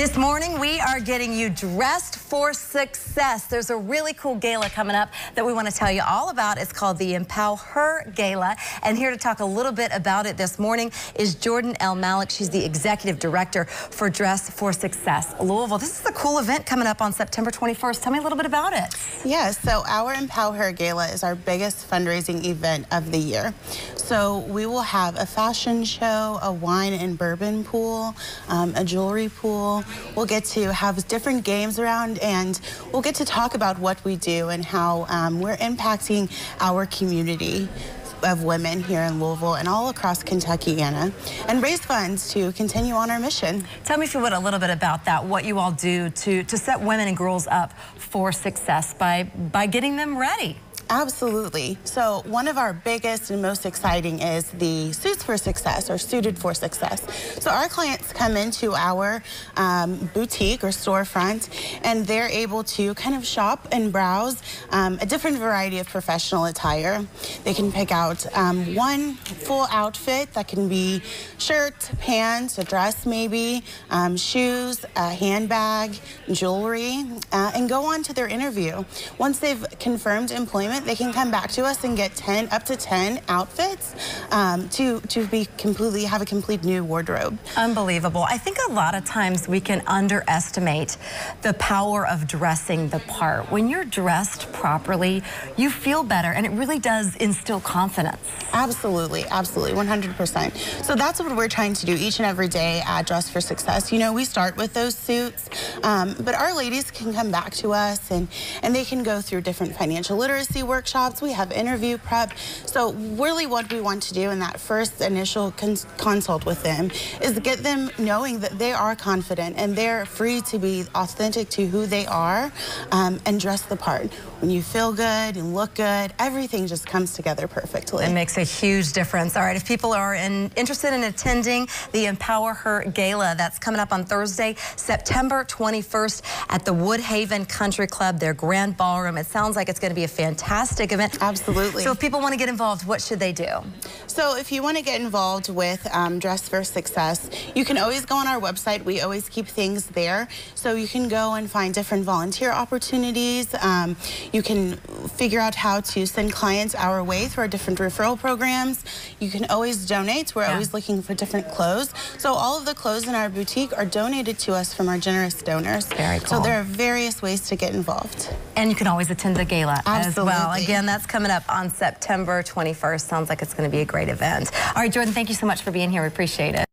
This morning, we are getting you dressed for success. There's a really cool gala coming up that we want to tell you all about. It's called the Empower Her Gala. And here to talk a little bit about it this morning is Jordan L. Malik. She's the executive director for Dress for Success Louisville. This is a cool event coming up on September 21st. Tell me a little bit about it. Yes, so our Empower Her Gala is our biggest fundraising event of the year. So we will have a fashion show, a wine and bourbon pool, um, a jewelry pool. We'll get to have different games around and we'll get to talk about what we do and how um, we're impacting our community of women here in Louisville and all across Kentuckiana, and raise funds to continue on our mission. Tell me if you would a little bit about that, what you all do to, to set women and girls up for success by, by getting them ready. Absolutely. So one of our biggest and most exciting is the Suits for Success or Suited for Success. So our clients come into our um, boutique or storefront and they're able to kind of shop and browse um, a different variety of professional attire. They can pick out um, one full outfit that can be shirt, pants, a dress maybe, um, shoes, a handbag, jewelry, uh, and go on to their interview. Once they've confirmed employment, they can come back to us and get 10, up to 10 outfits um, to, to be completely, have a complete new wardrobe. Unbelievable. I think a lot of times we can underestimate the power of dressing the part. When you're dressed properly, you feel better and it really does instill confidence. Absolutely, absolutely, 100%. So that's what we're trying to do each and every day at Dress for Success. You know, we start with those suits, um, but our ladies can come back to us and, and they can go through different financial literacy workshops. We have interview prep. So really what we want to do in that first initial cons consult with them is get them knowing that they are confident and they're free to be authentic to who they are um, and dress the part. When you feel good and look good, everything just comes together perfectly. It makes a huge difference. All right, if people are in, interested in attending the Empower Her Gala, that's coming up on Thursday, September 21st at the Woodhaven Country Club, their grand ballroom. It sounds like it's going to be a fantastic fantastic event. Absolutely. So if people want to get involved, what should they do? So if you want to get involved with um, Dress for Success, you can always go on our website. We always keep things there. So you can go and find different volunteer opportunities. Um, you can figure out how to send clients our way through our different referral programs. You can always donate. We're yeah. always looking for different clothes. So all of the clothes in our boutique are donated to us from our generous donors. Very cool. So there are various ways to get involved. And you can always attend the gala Absolutely. as well. Again, that's coming up on September 21st. Sounds like it's going to be a great event. All right, Jordan, thank you so much for being here. We appreciate it.